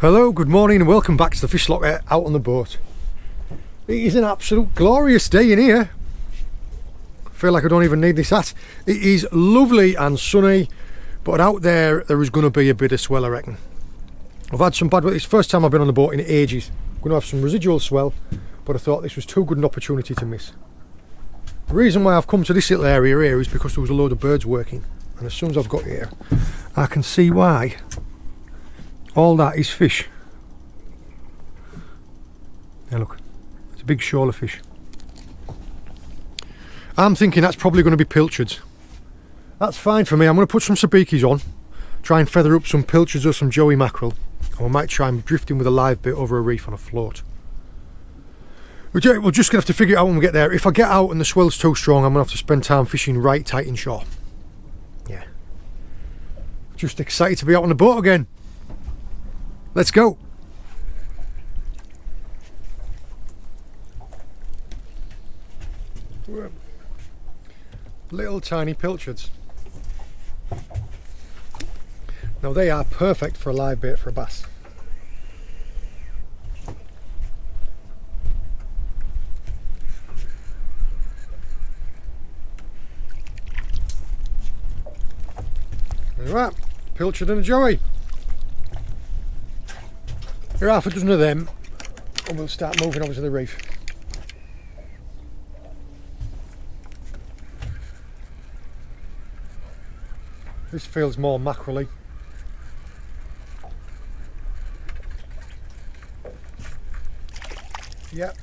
Hello, good morning and welcome back to the Fish Locker out on the boat. It is an absolute glorious day in here. I feel like I don't even need this hat. It is lovely and sunny, but out there, there is going to be a bit of swell, I reckon. I've had some bad weather. It's the first time I've been on the boat in ages. I'm going to have some residual swell, but I thought this was too good an opportunity to miss. The reason why I've come to this little area here is because there was a load of birds working. And as soon as I've got here, I can see why all that is fish. Yeah, look, it's a big shoal of fish. I'm thinking that's probably going to be pilchards. That's fine for me. I'm going to put some sabikis on, try and feather up some pilchards or some joey mackerel, and we might try and drift in with a live bait over a reef on a float. We're just going to have to figure it out when we get there. If I get out and the swell's too strong, I'm going to have to spend time fishing right tight inshore. Yeah. Just excited to be out on the boat again. Let's go. Little tiny pilchards. Now they are perfect for a live bait for a bass. Right, pilchard and a joey. Here are half a dozen of them and we'll start moving over to the reef. This feels more mackerel Yep.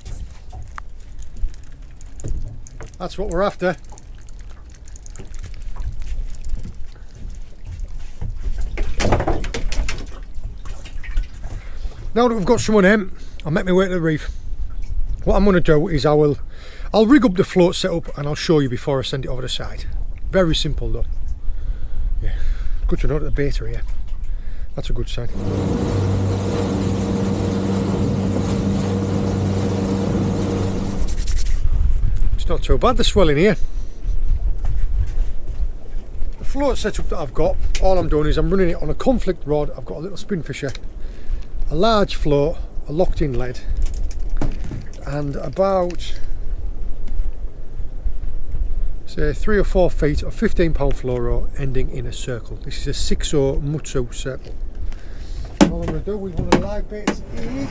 That's what we're after. Now that we've got someone in, I'll make my way to the reef. What I'm going to do is I will, I'll rig up the float setup and I'll show you before I send it over the side. Very simple though. Yeah, good to know that the bait are here. That's a good sign. It's not too bad the swelling here. The float setup that I've got, all I'm doing is I'm running it on a conflict rod. I've got a little Spinfisher a large float, a locked in lead, and about say three or four feet of 15 pound fluoro ending in a circle. This is a 6 0 Mutu circle. All I'm going to do with one of the live baits is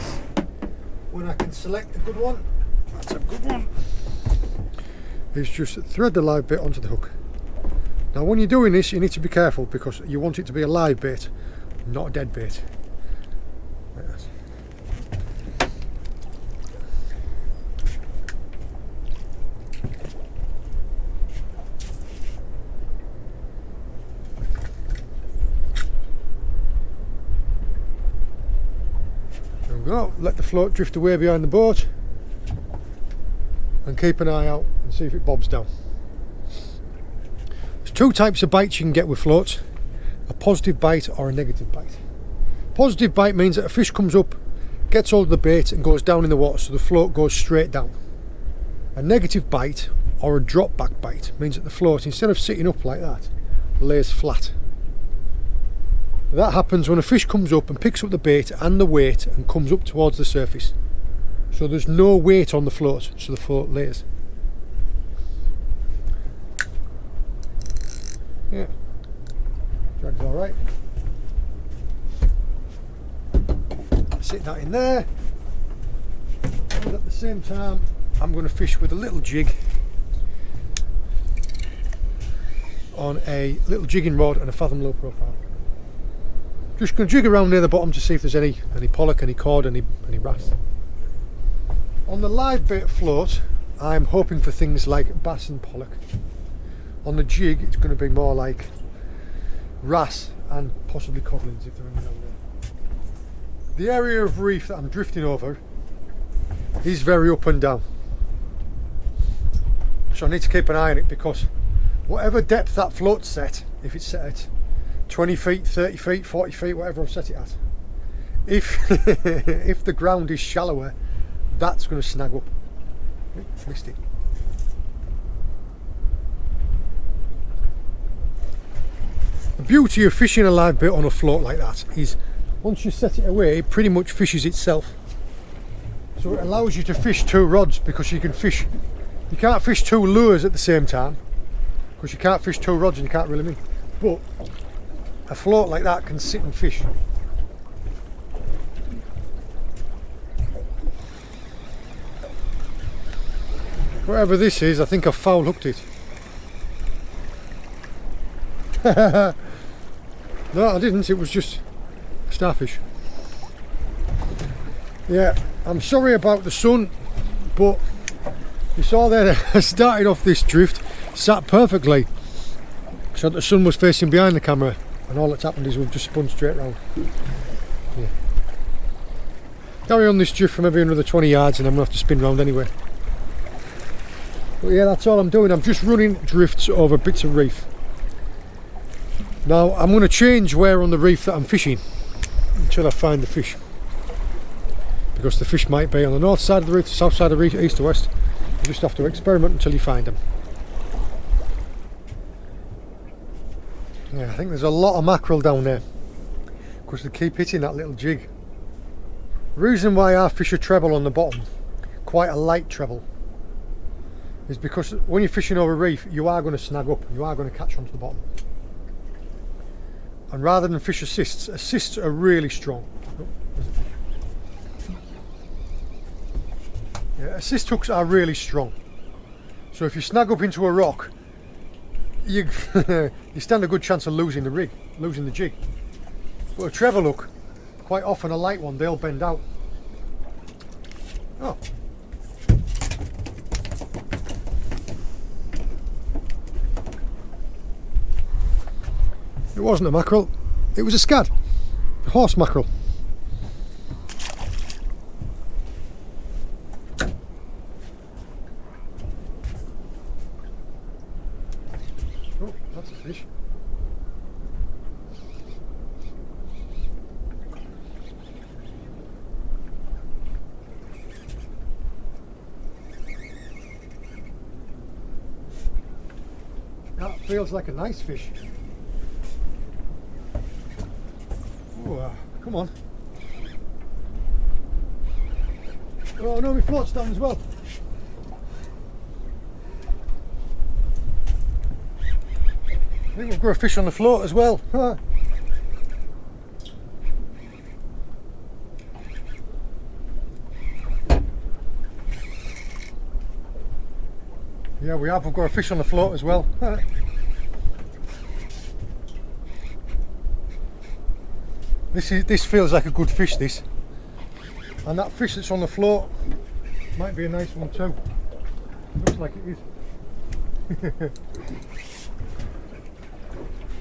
when I can select a good one, that's a good one, is just thread the live bait onto the hook. Now when you're doing this you need to be careful because you want it to be a live bait, not a dead bait. go, let the float drift away behind the boat and keep an eye out and see if it bobs down. There's two types of bites you can get with floats, a positive bite or a negative bite. Positive bite means that a fish comes up, gets hold of the bait and goes down in the water so the float goes straight down. A negative bite or a drop back bite means that the float instead of sitting up like that lays flat that happens when a fish comes up and picks up the bait and the weight and comes up towards the surface. So there's no weight on the float, so the float lays. Yeah, drag's all right. Sit that in there. And at the same time, I'm going to fish with a little jig on a little jigging rod and a fathom low profile. Just going to jig around near the bottom to see if there's any any pollock, any cod, any any wrasse. On the live bait float, I'm hoping for things like bass and pollock. On the jig, it's going to be more like wrasse and possibly codlins if they're in down there. The area of reef that I'm drifting over is very up and down. So I need to keep an eye on it because whatever depth that float's set, if it's set 20 feet, 30 feet, 40 feet, whatever I've set it at. If, if the ground is shallower, that's going to snag up. Missed it. The beauty of fishing a live bait on a float like that is once you set it away it pretty much fishes itself so it allows you to fish two rods because you can fish you can't fish two lures at the same time because you can't fish two rods and you can't in but a float like that can sit and fish. Whatever this is I think I've foul hooked it. No I didn't. It was just starfish. Yeah I'm sorry about the sun but you saw there I started off this drift sat perfectly. So the sun was facing behind the camera and all that's happened is we've just spun straight round. Yeah. carry on this drift for maybe another 20 yards and I'm going to have to spin round anyway. But yeah that's all I'm doing. I'm just running drifts over bits of reef. Now I'm going to change where on the reef that I'm fishing until I find the fish. Because the fish might be on the north side of the reef, the south side of the reef, east to west. You just have to experiment until you find them yeah I think there's a lot of mackerel down there. Because they keep hitting that little jig. Reason why I fish a treble on the bottom quite a light treble is because when you're fishing over a reef you are going to snag up you are going to catch onto the bottom. And rather than fish assists assists are really strong. Yeah, assist hooks are really strong. So if you snag up into a rock you you stand a good chance of losing the rig losing the jig. But a treble hook quite often a light one they'll bend out. Oh. It wasn't a mackerel, it was a scad, a horse mackerel. Oh, that's a fish. That feels like a nice fish. oh Come on. Oh no, my float's down as well. I think we've got a fish on the float as well. Huh. Yeah, we have. We've got a fish on the float as well. This is this feels like a good fish this. And that fish that's on the float might be a nice one too. Looks like it is.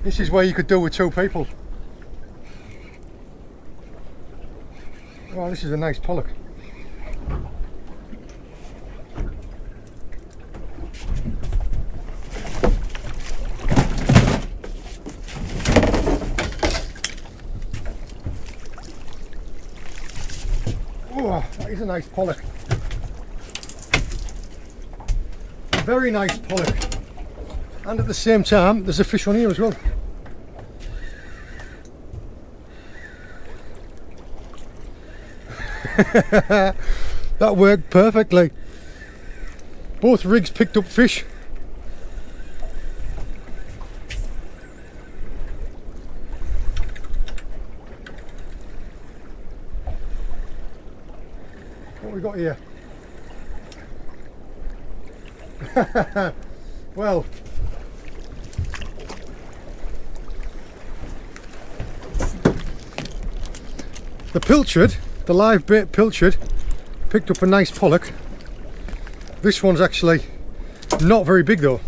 this is where you could do with two people. Oh, this is a nice pollock. Oh, that is a nice pollock. Very nice pollock. And at the same time, there's a fish on here as well. that worked perfectly. Both rigs picked up fish. What we got here? well, the pilchard, the live bait pilchard, picked up a nice pollock. This one's actually not very big though.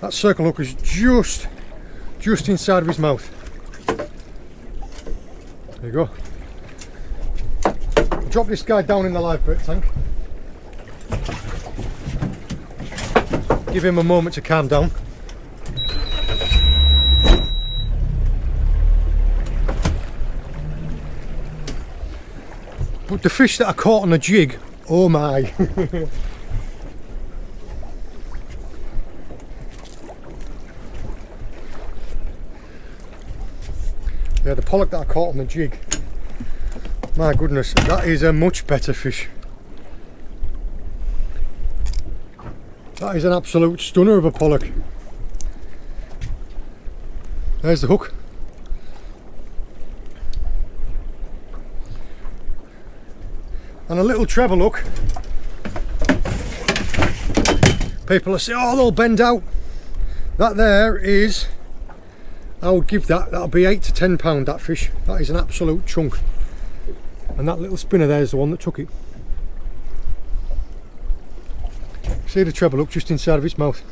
That circle hook is just, just inside of his mouth. There you go drop this guy down in the live bait tank. Give him a moment to calm down. But the fish that I caught on the jig, oh my. Yeah, the pollock that I caught on the jig. My goodness, that is a much better fish. That is an absolute stunner of a pollock. There's the hook. And a little treble hook. People are saying, oh, they'll bend out. That there is, I would give that, that'll be eight to 10 pound, that fish. That is an absolute chunk. And that little spinner there is the one that took it. See the treble hook just inside of its mouth.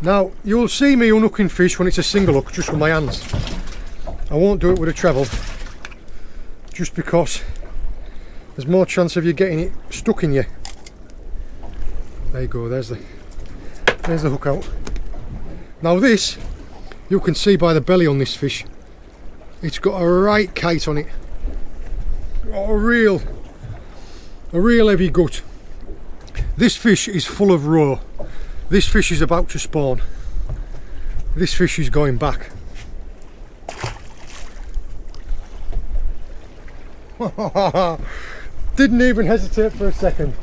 Now, you'll see me unhooking fish when it's a single hook, just with my hands. I won't do it with a treble, just because there's more chance of you getting it stuck in you. There you go, there's the, there's the hook out. Now this, you can see by the belly on this fish, it's got a right kite on it. A real, a real heavy gut. This fish is full of roe. This fish is about to spawn. This fish is going back. Didn't even hesitate for a second.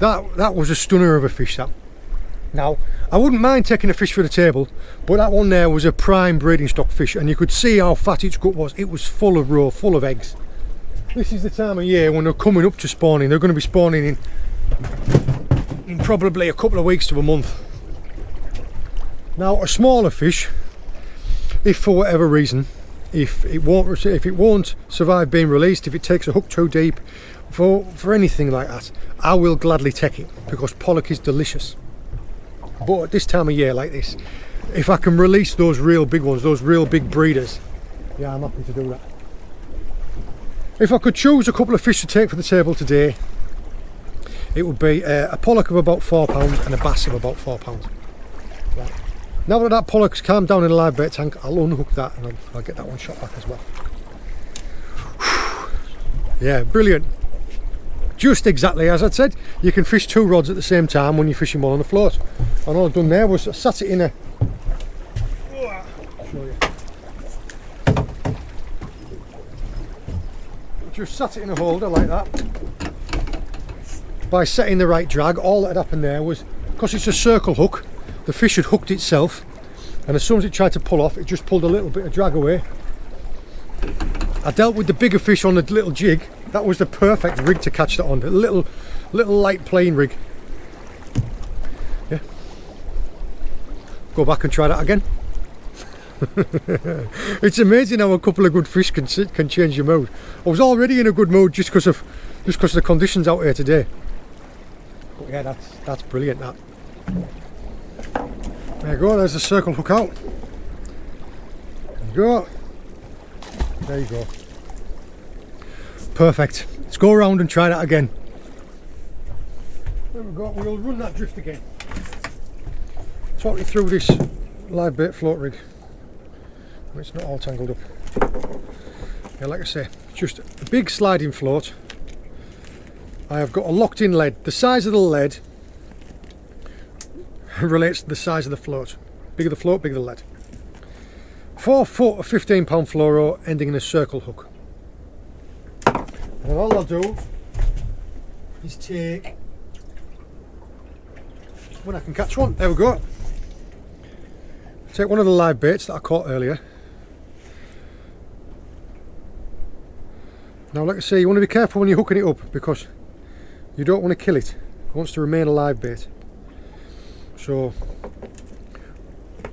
That that was a stunner of a fish that. Now, I wouldn't mind taking a fish for the table, but that one there was a prime breeding stock fish and you could see how fat its gut was. It was full of roe, full of eggs. This is the time of year when they're coming up to spawning. They're going to be spawning in in probably a couple of weeks to a month. Now a smaller fish, if for whatever reason, if it won't if it won't survive being released, if it takes a hook too deep, for for anything like that, I will gladly take it because pollock is delicious. But at this time of year like this, if I can release those real big ones, those real big breeders, yeah, I'm happy to do that. If I could choose a couple of fish to take for the table today, it would be uh, a pollock of about four pound and a bass of about four pound. Now that that pollock's calmed down in a live bait tank, I'll unhook that and I'll, I'll get that one shot back as well. yeah, brilliant. Just exactly as I said, you can fish two rods at the same time when you're fishing one on the float. And all I've done there was I sat it in a just sat it in a holder like that by setting the right drag all that had happened there was because it's a circle hook the fish had hooked itself and as soon as it tried to pull off it just pulled a little bit of drag away. I dealt with the bigger fish on the little jig. That was the perfect rig to catch that on a little little light plane rig. Yeah. Go back and try that again. It's amazing how a couple of good fish can can change your mood I was already in a good mood just because of just because of the conditions out here today. But yeah, that's that's brilliant. That. There you go. There's the circle hook out. There you go. There you go. Perfect. Let's go around and try that again. There we go. We'll run that drift again. Talk you through this live bait float rig. It's not all tangled up. Yeah, like I say, just a big sliding float I have got a locked in lead. The size of the lead relates to the size of the float. Bigger the float, bigger the lead. 4 foot of 15 pound fluoro ending in a circle hook. And all I'll do is take when I can catch one. There we go. Take one of the live baits that I caught earlier. Now like I say, you want to be careful when you're hooking it up because you don't want to kill it. It wants to remain a live bait. So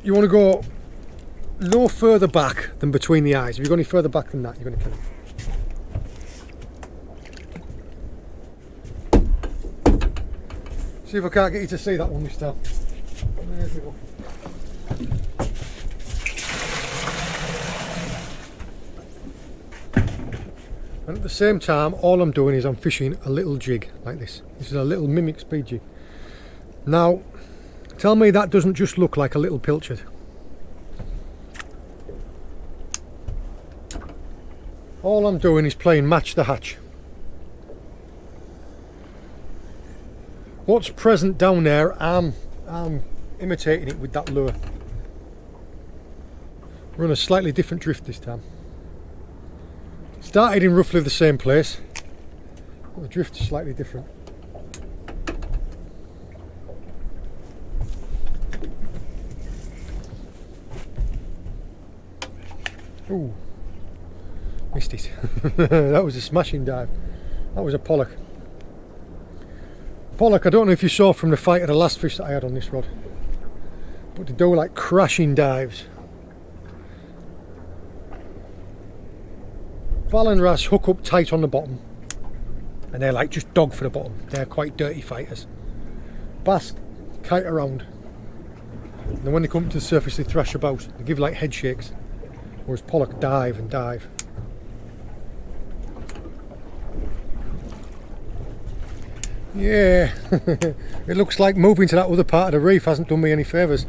you want to go no further back than between the eyes. If you go any further back than that, you're going to kill it. See if I can't get you to see that one this time. and at the same time all I'm doing is I'm fishing a little jig like this this is a little mimic speed jig now tell me that doesn't just look like a little pilchard all I'm doing is playing match the hatch what's present down there I'm, I'm imitating it with that lure on a slightly different drift this time. Started in roughly the same place, but the drift is slightly different. Ooh, missed it. that was a smashing dive. That was a pollock. Pollock, I don't know if you saw from the fight of the last fish that I had on this rod, but they do like crashing dives. Ballan Wrasse hook up tight on the bottom and they're like just dog for the bottom. They're quite dirty fighters. Bass kite around and when they come to the surface they thrash about. They give like head shakes whereas pollock dive and dive. Yeah, it looks like moving to that other part of the reef hasn't done me any favours.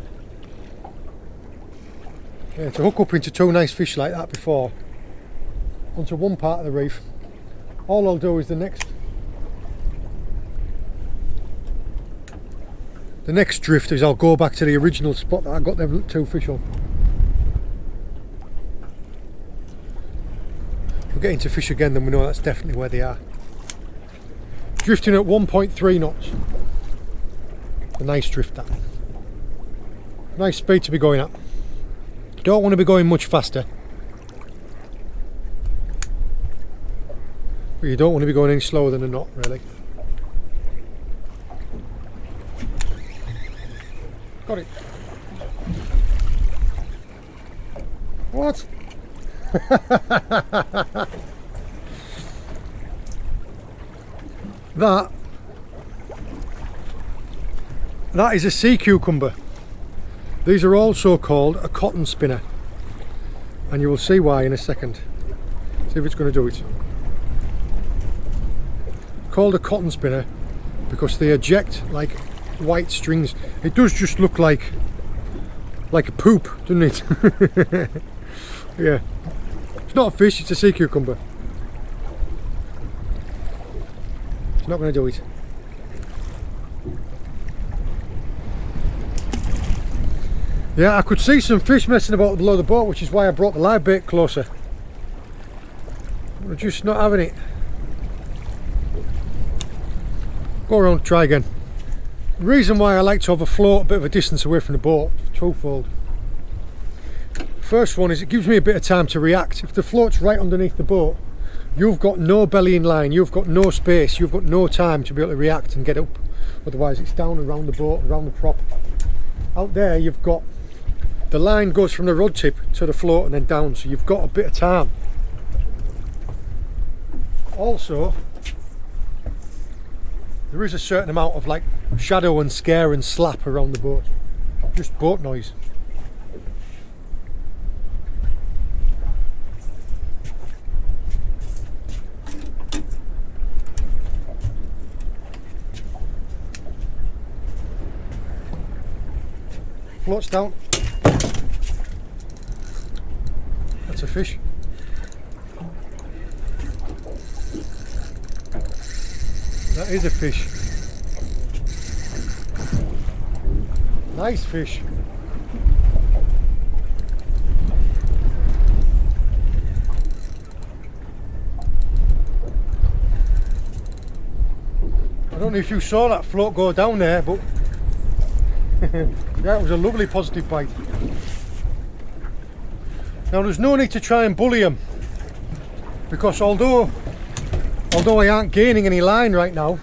Yeah, to hook up into two nice fish like that before onto one part of the reef, all I'll do is the next the next drift is I'll go back to the original spot that I got them two fish on. If we're getting to fish again then we know that's definitely where they are. Drifting at 1.3 knots. A nice drift that. Nice speed to be going at. Don't want to be going much faster. But you don't want to be going any slower than a knot really. Got it. What? That that is a sea cucumber. These are also called a cotton spinner. And you will see why in a second. See if it's going to do it. Called a cotton spinner because they eject like white strings. It does just look like like a poop, doesn't it? yeah. It's not a fish, it's a sea cucumber. It's not going to do it. Yeah, I could see some fish messing about below the boat, which is why I brought the live bait closer. We're just not having it. Go around, try again. The reason why I like to have a float a bit of a distance away from the boat, twofold. First one is it gives me a bit of time to react. If the float's right underneath the boat, you've got no belly in line, you've got no space, you've got no time to be able to react and get up. Otherwise it's down around the boat, around the prop. Out there you've got, the line goes from the rod tip to the float and then down, so you've got a bit of time. Also, there is a certain amount of like shadow and scare and slap around the boat. Just boat noise. Floats down. That's a fish. That is a fish. Nice fish. I don't know if you saw that float go down there, but that was a lovely positive bite. Now there's no need to try and bully him because although although I aren't gaining any line right now,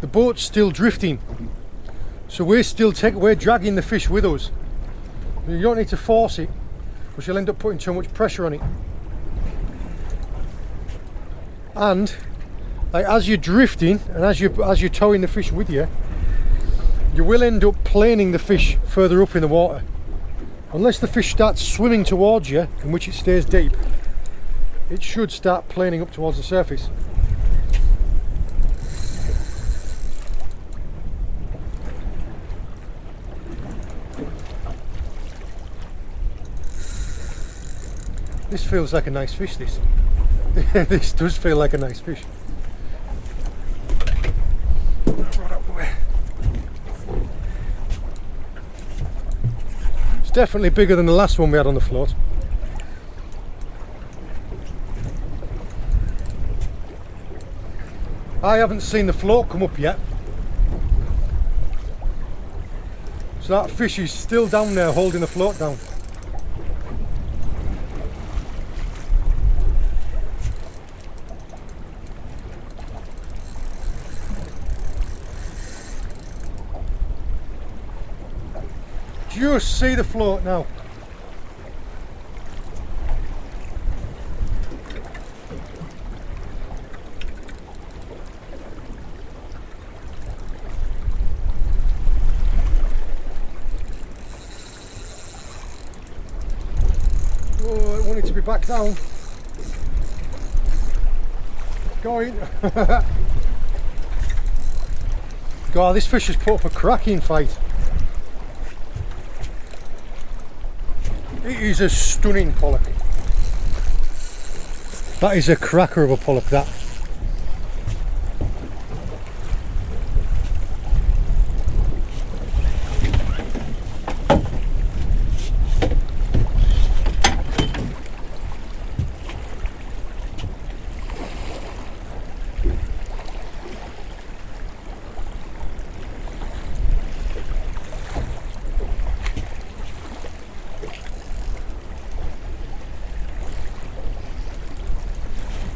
the boat's still drifting. So we're still taking we're dragging the fish with us. You don't need to force it because you'll end up putting too much pressure on it. And like as you're drifting and as you as you're towing the fish with you, you will end up planing the fish further up in the water. Unless the fish starts swimming towards you, in which it stays deep, it should start planing up towards the surface. This feels like a nice fish, this. this does feel like a nice fish. definitely bigger than the last one we had on the float. I haven't seen the float come up yet. So that fish is still down there holding the float down. Just see the float now. Oh, I wanted to be back down. Going. God, this fish has put up a cracking fight. It is a stunning pollock. That is a cracker of a pollock, that.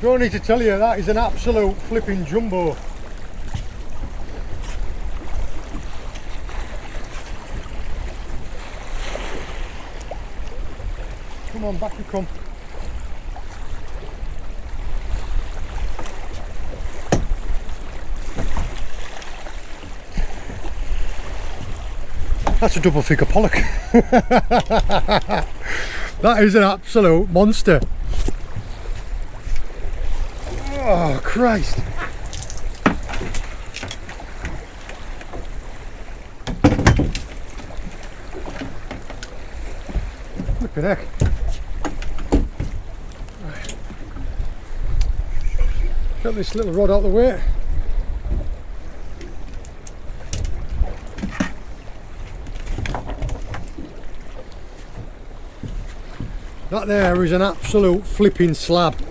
Don't need to tell you, that is an absolute flipping jumbo. Come on, back you come. That's a double figure pollock. that is an absolute monster. Oh, Christ. Flipping heck. Right. Got this little rod out the way. That there is an absolute flipping slab.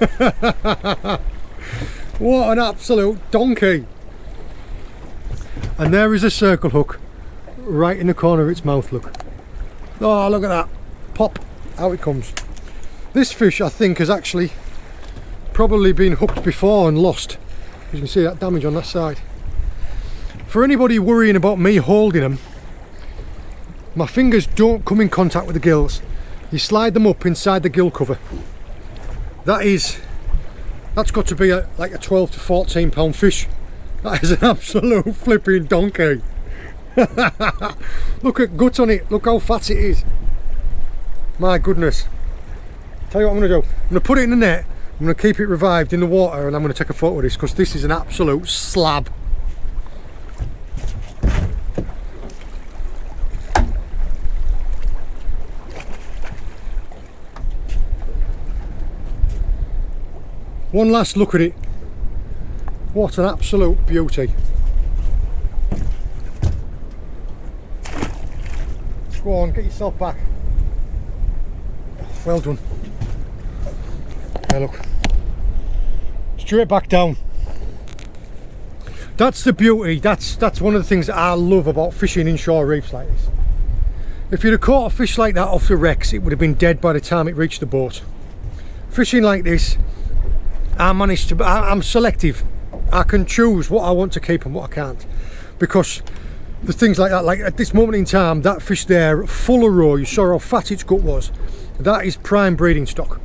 what an absolute donkey! And there is a circle hook right in the corner of its mouth, look. Oh, look at that. Pop, out it comes. This fish, I think, has actually probably been hooked before and lost. You can see that damage on that side. For anybody worrying about me holding them, my fingers don't come in contact with the gills. You slide them up inside the gill cover that is that's got to be a, like a 12 to 14 pound fish. That is an absolute flipping donkey. Look at gut on it. Look how fat it is. My goodness. Tell you what I'm to do. I'm to put it in the net. I'm to keep it revived in the water and I'm going to take a photo of this because this is an absolute slab One last look at it. What an absolute beauty. Go on, get yourself back. Well done. Yeah, look. Straight back down. That's the beauty. That's that's one of the things that I love about fishing inshore reefs like this. If you'd have caught a fish like that off the wrecks, it would have been dead by the time it reached the boat. Fishing like this, I manage to, I, I'm selective. I can choose what I want to keep and what I can't. Because there's things like that, like at this moment in time, that fish there, full of roe, you saw how fat its gut was. That is prime breeding stock.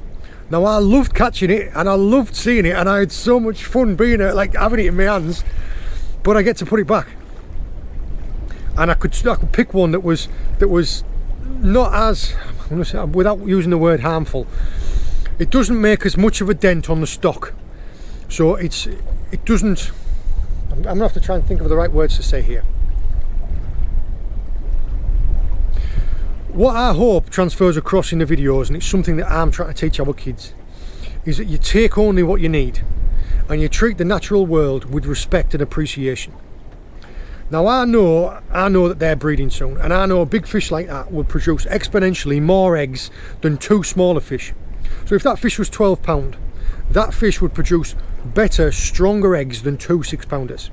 Now I loved catching it and I loved seeing it and I had so much fun being it, like having it in my hands, but I get to put it back. And I could, I could pick one that was, that was not as, without using the word harmful, it doesn't make as much of a dent on the stock. So it's it doesn't I'm, gonna have to try and think of the right words to say here. What I hope transfers across in the videos and it's something that I'm trying to teach our kids is that you take only what you need and you treat the natural world with respect and appreciation. Now I know I know that they're breeding soon and I know a big fish like that will produce exponentially more eggs than two smaller fish so if that fish was 12 pound that fish would produce better, stronger eggs than two six pounders.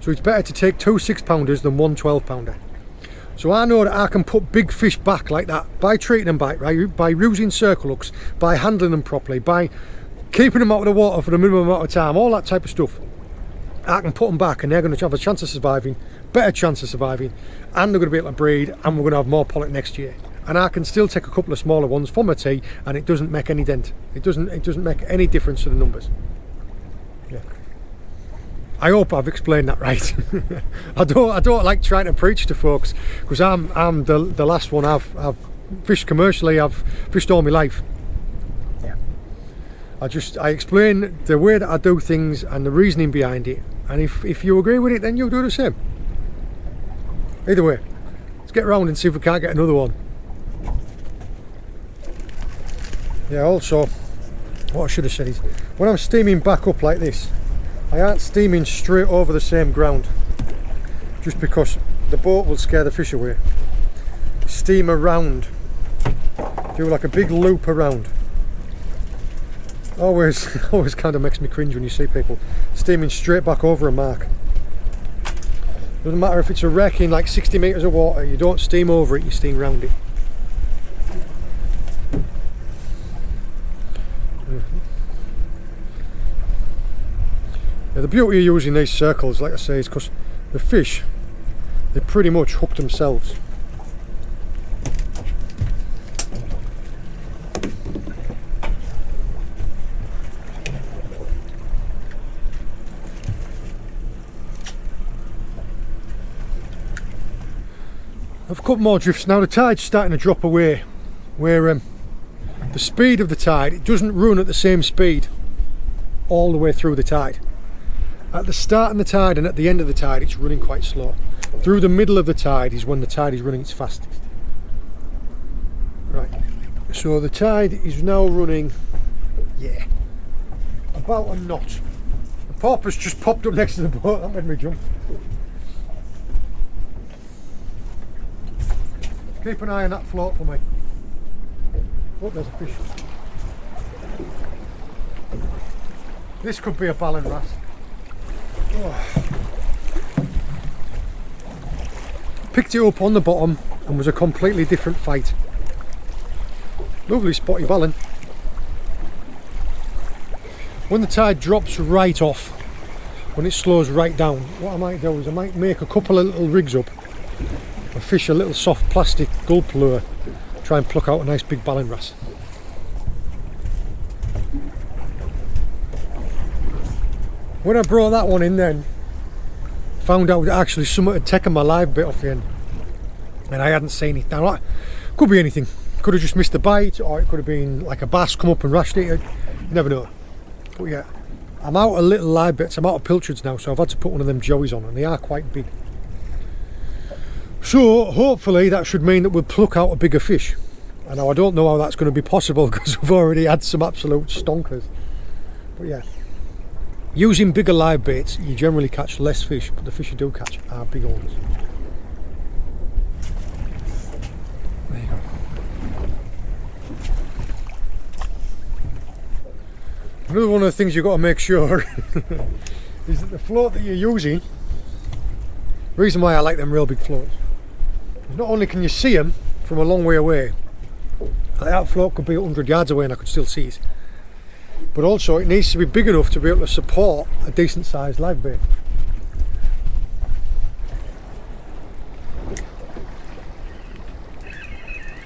So it's better to take two six pounders than one 12 pounder. So I know that I can put big fish back like that by treating them back, right? By using circle hooks, by handling them properly, by keeping them out of the water for the minimum amount of time, all that type of stuff. I can put them back and they're going to have a chance of surviving, better chance of surviving, and they're going to be able to breed, and we're going to have more pollock next year. And I can still take a couple of smaller ones from a tee, and it doesn't make any dent. It doesn't. It doesn't make any difference to the numbers. Yeah. I hope I've explained that right. I don't. I don't like trying to preach to folks because I'm. I'm the the last one I've. I've fished commercially. I've fished all my life. yeah I just I explain the way that I do things and the reasoning behind it and if, if you agree with it then you'll do the same either way let's get around and see if we can't get another one yeah also what I should have said is when I'm steaming back up like this I aren't steaming straight over the same ground just because the boat will scare the fish away. Steam around do like a big loop around. Always always kind of makes me cringe when you see people steaming straight back over a mark. Doesn't matter if it's a wreck in like 60 meters of water you don't steam over it you steam round it mm-hmm. yeah, the beauty of using these circles like I say is because the fish they pretty much hook themselves. I've cut more drifts. Now the tide's starting to drop away where um, the speed of the tide it doesn't run at the same speed all the way through the tide at the start of the tide and at the end of the tide it's running quite slow through the middle of the tide is when the tide is running its fastest right so the tide is now running yeah about a knot the porpoise just popped up next to the boat that made me jump Keep an eye on that float for me. Oh, there's a fish. This could be a ballan wrasse. Picked it up on the bottom and was a completely different fight. Lovely spotty ballan. When the tide drops right off, when it slows right down, what I might do is I might make a couple of little rigs up and fish a little soft plastic gulp lure try and pluck out a nice big ballan wrasse. When I brought that one in then found out actually someone had taken my live bait off the end and I hadn't seen it. Now that could be anything. Could have just missed a bite or it could have been like a bass come up and rashed it. You never know. But yeah, I'm out of little live bits. I'm out of pilchards now so I've had to put one of them joeys on and they are quite big. So hopefully that should mean that we'll pluck out a bigger fish. I know I don't know how that's going to be possible because we've already had some absolute stonkers. But yeah, using bigger live baits you generally catch less fish but the fish you do catch are big ones. There you go. Another one of the things you've got to make sure is that the float that you're using, reason why I like them real big floats, is not only can you see them from a long way away, that float could be 100 yards away and I could still see it, but also it needs to be big enough to be able to support a decent sized live bait.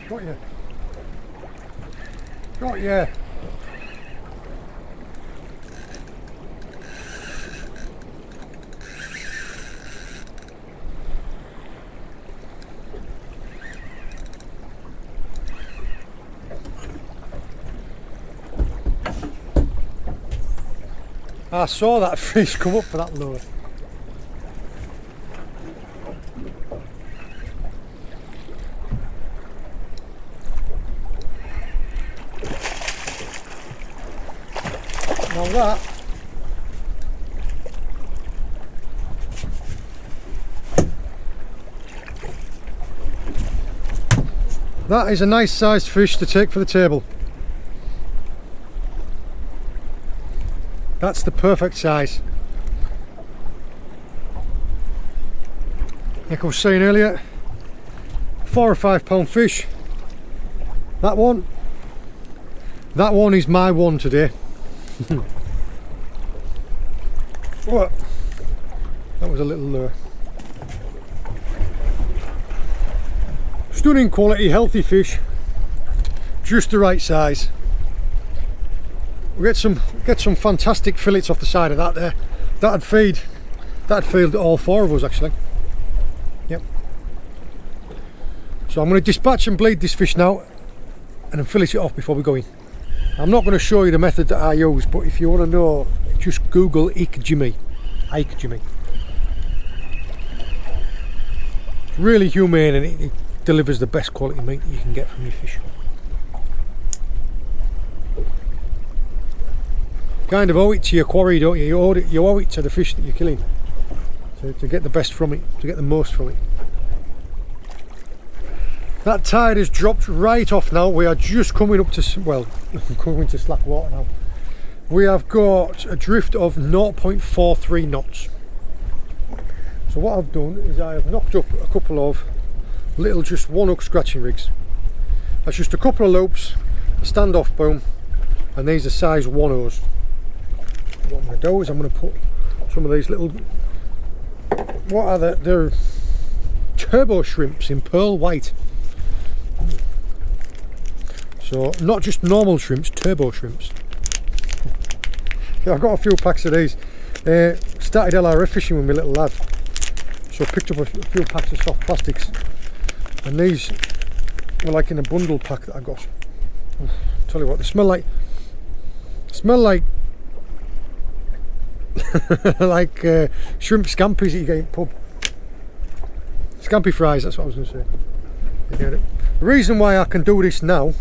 Got you. Got you. I saw that fish come up for that lure. Now that That is a nice sized fish to take for the table. That's the perfect size. Like I was saying earlier, four or five pound fish. That one, that one is my one today. what? That was a little lure. Stunning quality, healthy fish. Just the right size. We get some get some fantastic fillets off the side of that there. That'd feed that'd feed all four of us actually. Yep. So I'm going to dispatch and bleed this fish now and then fillet it off before we go in. I'm not going to show you the method that I use, but if you want to know, just Google ikejime. Ike Jimmy. Really humane and it, it delivers the best quality meat that you can get from your fish. Kind of owe it to your quarry, don't you? You owe it, you owe it to the fish that you're killing to, to get the best from it, to get the most from it. That tide has dropped right off now. We are just coming up to, well, coming to slack water now. We have got a drift of 0.43 knots. So what I've done is I have knocked up a couple of little just one hook scratching rigs. That's just a couple of loops, a standoff boom, and these are size 1 What I'm going to do is I'm going to put some of these little, what are they? They're turbo shrimps in pearl white. So not just normal shrimps, turbo shrimps. yeah, I've got a few packs of these. Uh, started LRF fishing with my little lad. So I picked up a few packs of soft plastics. And these were like in a bundle pack that I got. Tell you what, they smell like smell like like uh, shrimp scampies that you get in pub. Scampi fries, that's what I was going to say. You get it. The reason why I can do this now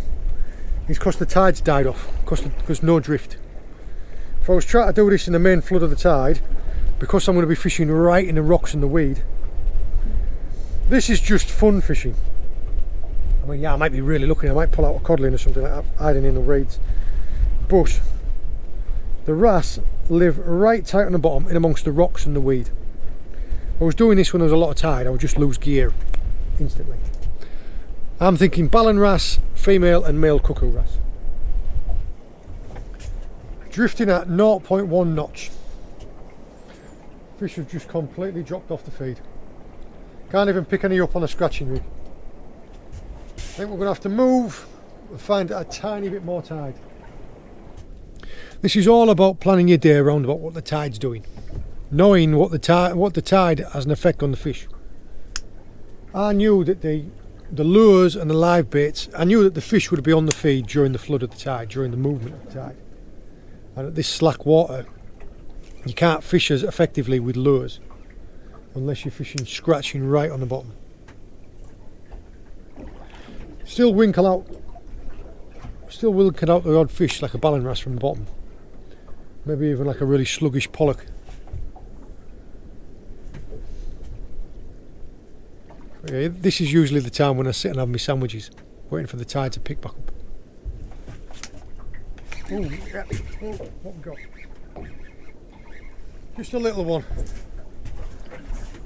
is because the tide's died off, because there's no drift. If I was trying to do this in the main flood of the tide, because I'm going to be fishing right in the rocks and the weed, this is just fun fishing. I mean, yeah, I might be really looking, I might pull out a codling or something like that, hiding in the reeds. But the wrasse live right tight on the bottom in amongst the rocks and the weed. I was doing this when there was a lot of tide, I would just lose gear instantly. I'm thinking Ballan wrasse, female and male cuckoo wrasse. Drifting at 0.1 knots. Fish have just completely dropped off the feed. Can't even pick any up on a scratching rig. I think we're going to have to move and find a tiny bit more tide. This is all about planning your day around about what the tide's doing. Knowing what the tide what the tide has an effect on the fish. I knew that the the lures and the live baits, I knew that the fish would be on the feed during the flood of the tide, during the movement of the tide. And at this slack water, you can't fish as effectively with lures unless you're fishing scratching right on the bottom. Still winkle out, still winkle out the odd fish like a ballan wrasse from the bottom. Maybe even like a really sluggish pollock. Yeah, this is usually the time when I sit and have my sandwiches, waiting for the tide to pick back up. Oh, yeah. oh, what we got? Just a little one.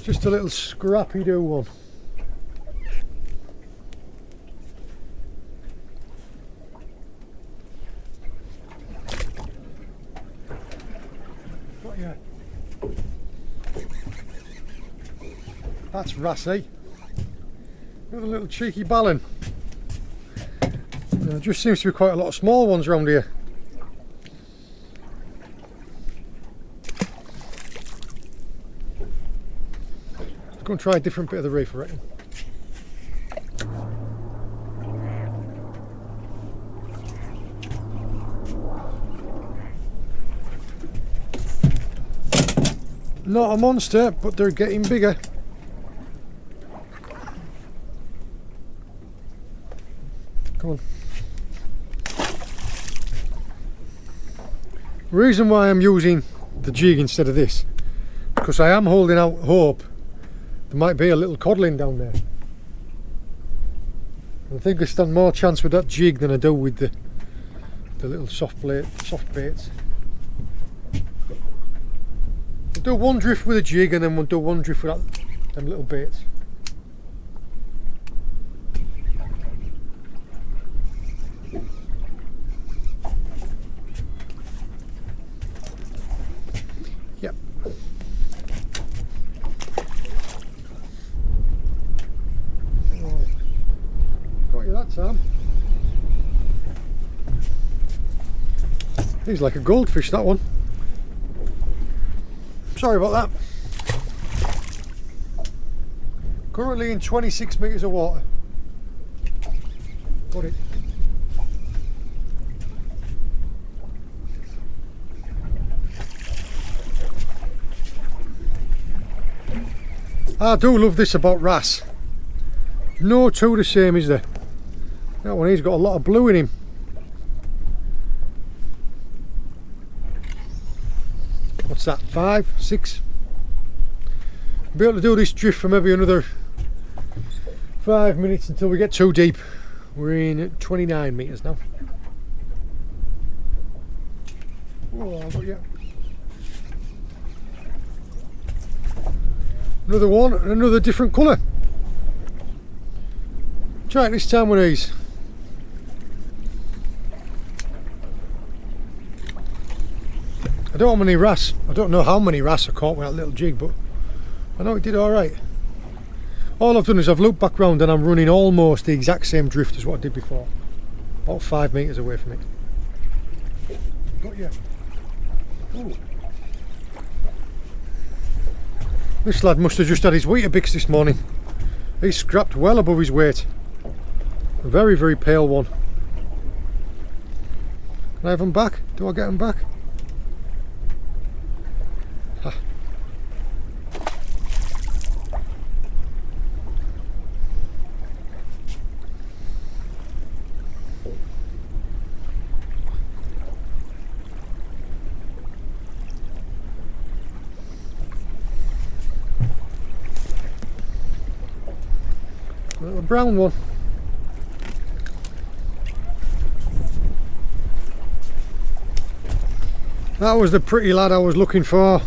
Just a little Scrappy-Doo one. That's Rassie. With a little cheeky ballan. There just seems to be quite a lot of small ones around here. Let's go and try a different bit of the reef, I reckon. Not a monster, but they're getting bigger. Come on. The reason why I'm using the jig instead of this, because I am holding out hope there might be a little codling down there. I think I stand more chance with that jig than I do with the the little soft plate, soft baits. do one drift with a jig and then we'll do one drift with that, them little baits. Yep. Oh, Got you that time. He's like a goldfish, that one. Sorry about that. Currently in 26 metres of water. Got it. I do love this about wrasse. No two the same, is there? That one he's got a lot of blue in him. That? Five, six? Be able to do this drift for maybe another five minutes until we get too deep. We're in 29 metres now. Oh, I got you. Another one, another different colour. Try it this time with these. I don't have many wrasse. I don't know how many wrasse I caught with that little jig, but I know it did alright. All I've done is I've looped back round and I'm running almost the exact same drift as what I did before. About five metres away from it. Got you. Ooh. This lad must have just had his Weetabix this morning. He's scrapped well above his weight. A very, very pale one. Can I have him back? Do I get him back? Brown one. That was the pretty lad I was looking for.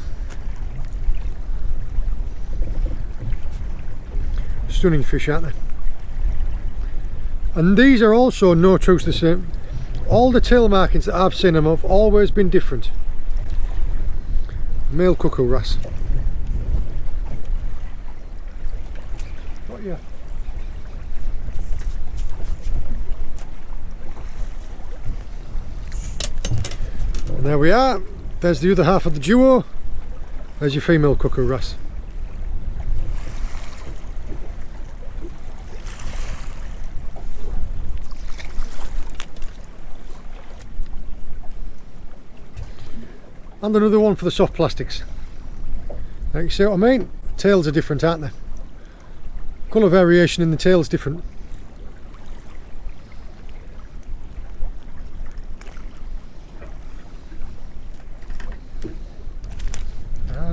Stunning fish, aren't they? And these are also no truths the same. All the tail markings that I've seen them have always been different. Male cuckoo wrasse. Got you. And there we are. There's the other half of the duo. There's your female cuckoo. And another one for the soft plastics. Now you see what I mean? Tails are different, aren't they? Colour variation in the tail's different.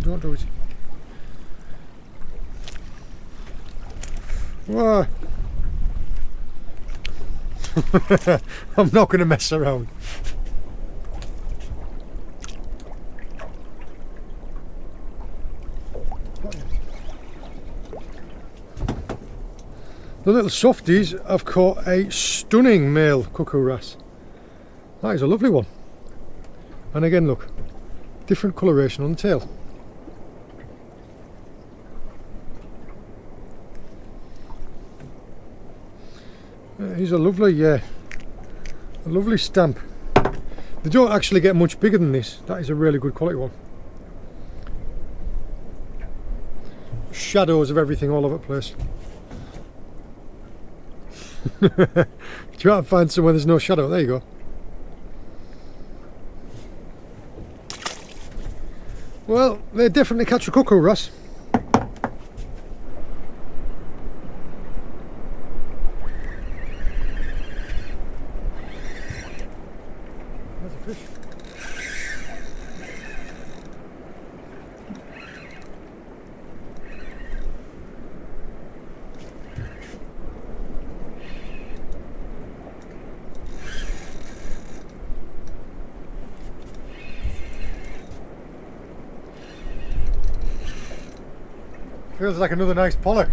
Don't do it. Whoa. I'm not going to mess around. The little softies have caught a stunning male cuckoo wrasse. That is a lovely one. And again, look, different coloration on the tail. Uh, He's a lovely, yeah, a lovely stamp. They don't actually get much bigger than this. That is a really good quality one. Shadows of everything all over the place. Try to find somewhere there's no shadow. There you go. Well, they definitely catch a cuckoo, wrasse. Like another nice pollock.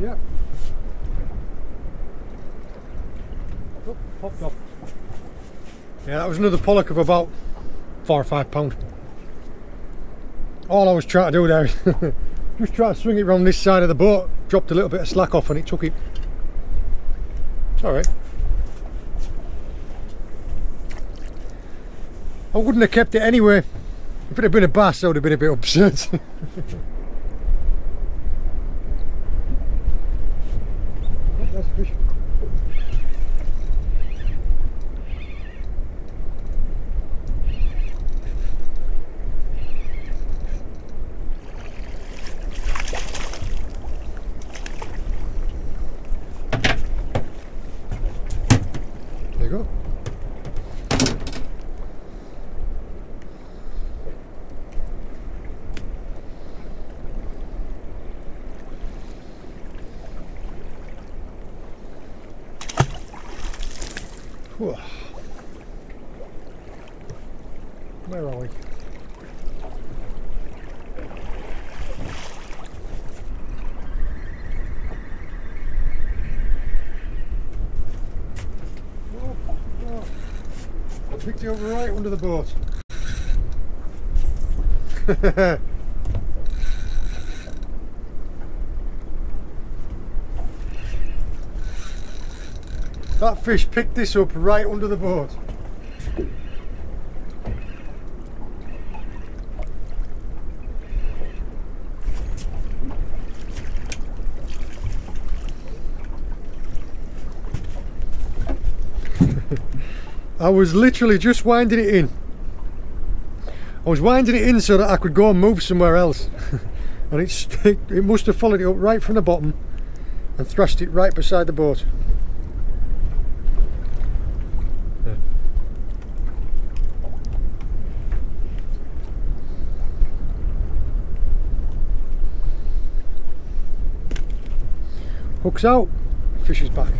Yeah. Oh, popped. Yeah, that was another pollock of about four or five pound. All I was trying to do there is just try to swing it around this side of the boat, dropped a little bit of slack off and it took it. It's alright. I wouldn't have kept it anyway. If it had been a bass, I would have been a bit upset. That's fish. There you go. Whew. Where are we? Oh, oh. I picked you up right under the boat. That fish picked this up right under the boat. I was literally just winding it in. I was winding it in so that I could go and move somewhere else. and it's, it, it must have followed it up right from the bottom and thrashed it right beside the boat. Hooks out, fish is back.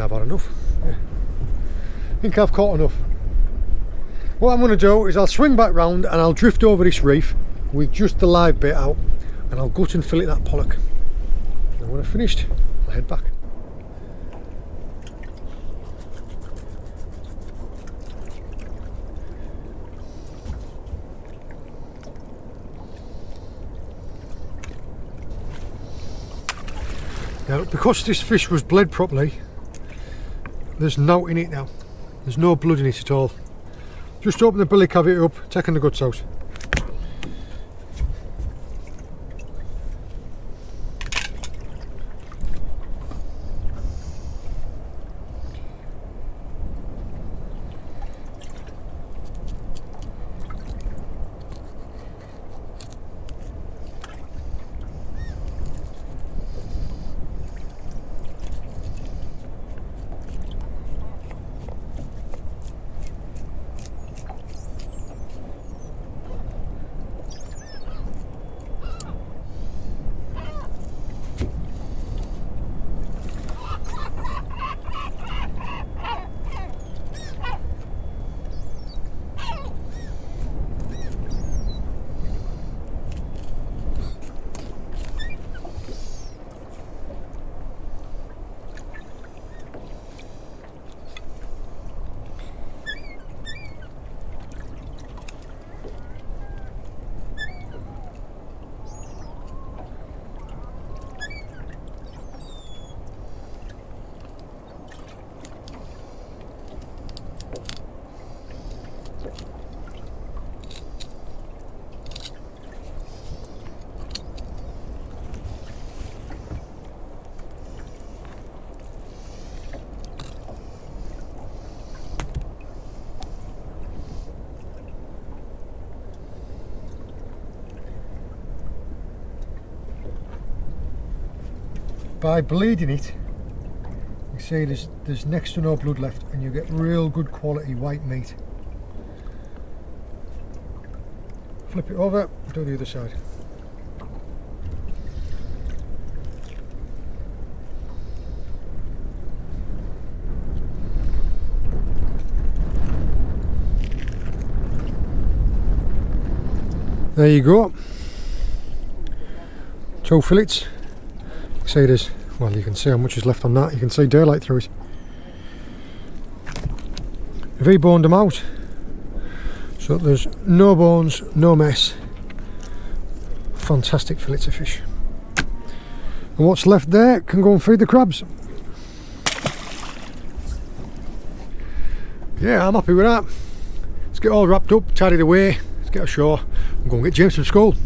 I've had enough. Yeah. I think I've caught enough. What I'm going to do is I'll swing back round and I'll drift over this reef with just the live bait out and I'll gut and fillet that pollock. And when I've finished, I'll head back. Now, because this fish was bled properly, there's no in it now. There's no blood in it at all. Just open the belly cavity up, taking the guts out. by bleeding it you see there's there's next to no blood left and you get real good quality white meat. Flip it over do the other side. There you go. Two fillets. See there's, well you can see how much is left on that. You can see daylight through it. V-boned them out. So there's no bones, no mess. Fantastic fillets of fish. And what's left there can go and feed the crabs. Yeah, I'm happy with that. Let's get all wrapped up, tidied away, let's get ashore and go and get James from school.